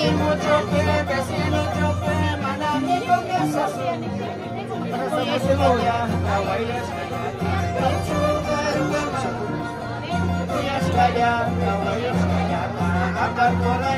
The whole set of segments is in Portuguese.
Manami mucho quiere decir mucho quiere Manami comienza su Resolución Hawaiias Hawaiias Hawaiias Hawaiias Hawaiias Hawaiias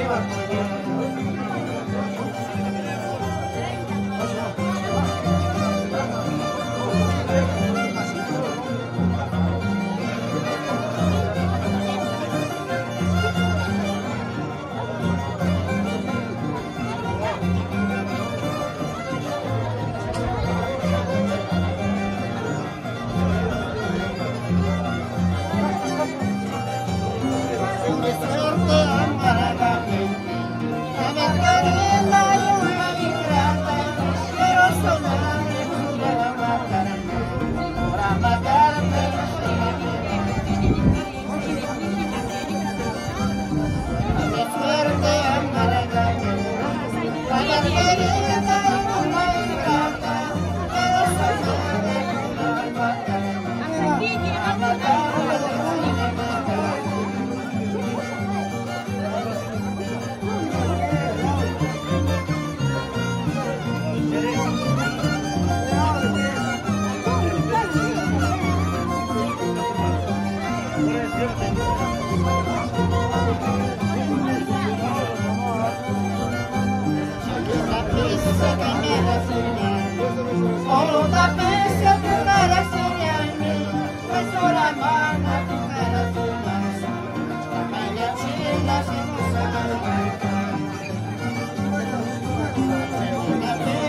É que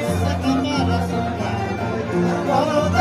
que a é Oh,